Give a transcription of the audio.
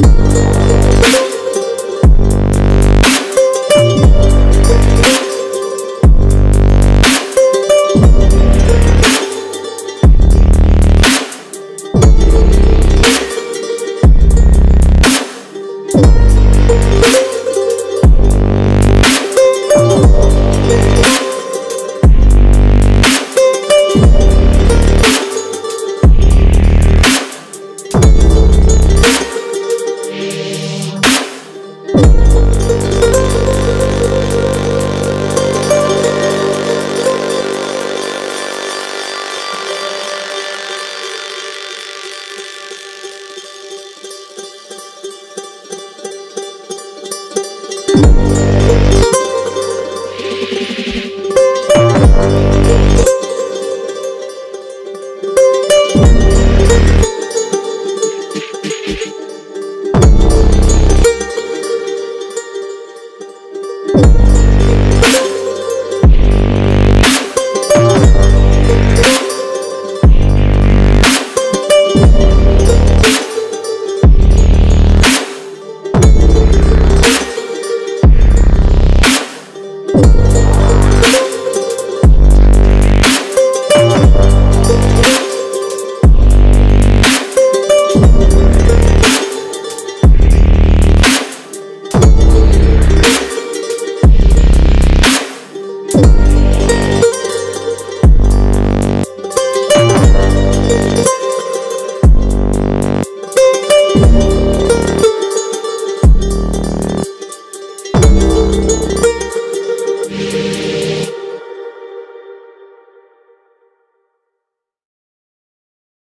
Thank